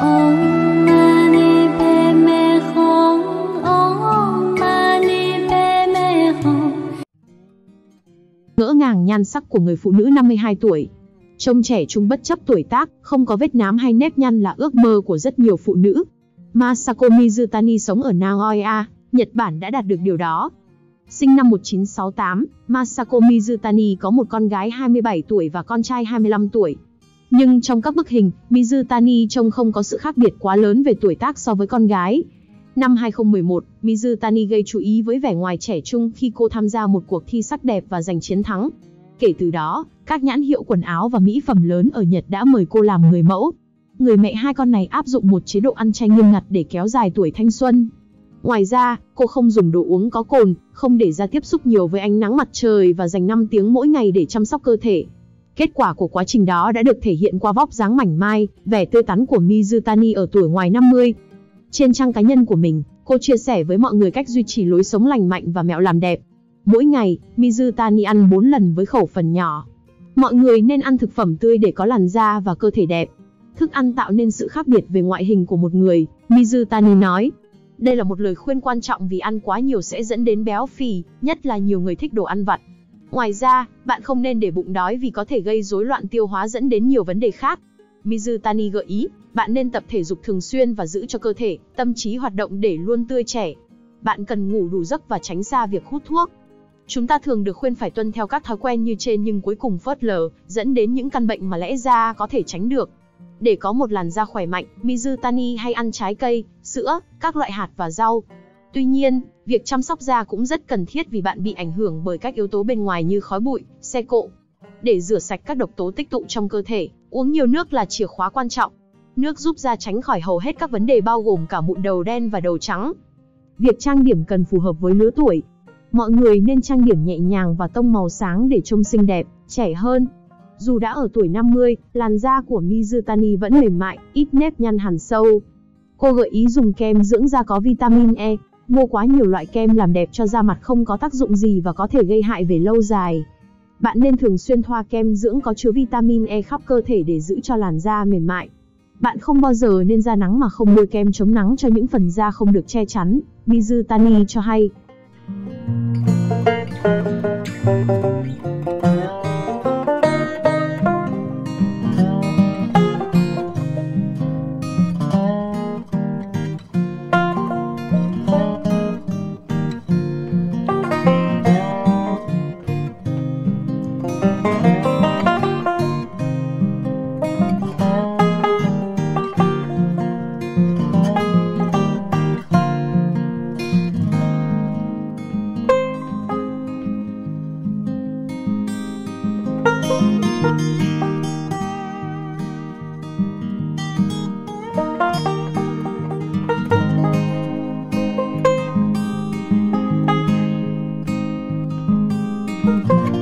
Ngỡ ngàng nhan sắc của người phụ nữ 52 tuổi. Trông trẻ trung bất chấp tuổi tác, không có vết nám hay nếp nhăn là ước mơ của rất nhiều phụ nữ. Masako Mizutani sống ở Nagoya, Nhật Bản đã đạt được điều đó. Sinh năm 1968, Masako Mizutani có một con gái 27 tuổi và con trai 25 tuổi. Nhưng trong các bức hình, Mizutani trông không có sự khác biệt quá lớn về tuổi tác so với con gái. Năm 2011, Mizutani gây chú ý với vẻ ngoài trẻ trung khi cô tham gia một cuộc thi sắc đẹp và giành chiến thắng. Kể từ đó, các nhãn hiệu quần áo và mỹ phẩm lớn ở Nhật đã mời cô làm người mẫu. Người mẹ hai con này áp dụng một chế độ ăn chay nghiêm ngặt để kéo dài tuổi thanh xuân. Ngoài ra, cô không dùng đồ uống có cồn, không để ra tiếp xúc nhiều với ánh nắng mặt trời và dành 5 tiếng mỗi ngày để chăm sóc cơ thể. Kết quả của quá trình đó đã được thể hiện qua vóc dáng mảnh mai, vẻ tươi tắn của Mizutani ở tuổi ngoài 50. Trên trang cá nhân của mình, cô chia sẻ với mọi người cách duy trì lối sống lành mạnh và mẹo làm đẹp. Mỗi ngày, Mizutani ăn 4 lần với khẩu phần nhỏ. Mọi người nên ăn thực phẩm tươi để có làn da và cơ thể đẹp. Thức ăn tạo nên sự khác biệt về ngoại hình của một người, Mizutani nói. Đây là một lời khuyên quan trọng vì ăn quá nhiều sẽ dẫn đến béo phì, nhất là nhiều người thích đồ ăn vặt. Ngoài ra, bạn không nên để bụng đói vì có thể gây rối loạn tiêu hóa dẫn đến nhiều vấn đề khác. Mizutani gợi ý, bạn nên tập thể dục thường xuyên và giữ cho cơ thể, tâm trí hoạt động để luôn tươi trẻ. Bạn cần ngủ đủ giấc và tránh xa việc hút thuốc. Chúng ta thường được khuyên phải tuân theo các thói quen như trên nhưng cuối cùng phớt lờ, dẫn đến những căn bệnh mà lẽ ra có thể tránh được. Để có một làn da khỏe mạnh, Mizutani hay ăn trái cây, sữa, các loại hạt và rau. Tuy nhiên, việc chăm sóc da cũng rất cần thiết vì bạn bị ảnh hưởng bởi các yếu tố bên ngoài như khói bụi, xe cộ. Để rửa sạch các độc tố tích tụ trong cơ thể, uống nhiều nước là chìa khóa quan trọng. Nước giúp da tránh khỏi hầu hết các vấn đề bao gồm cả mụn đầu đen và đầu trắng. Việc trang điểm cần phù hợp với lứa tuổi. Mọi người nên trang điểm nhẹ nhàng và tông màu sáng để trông xinh đẹp, trẻ hơn. Dù đã ở tuổi 50, làn da của Mizutani vẫn mềm mại, ít nếp nhăn hẳn sâu. Cô gợi ý dùng kem dưỡng da có vitamin E. Mua quá nhiều loại kem làm đẹp cho da mặt không có tác dụng gì và có thể gây hại về lâu dài. Bạn nên thường xuyên thoa kem dưỡng có chứa vitamin E khắp cơ thể để giữ cho làn da mềm mại. Bạn không bao giờ nên ra nắng mà không bôi kem chống nắng cho những phần da không được che chắn, Mizutani cho hay. Música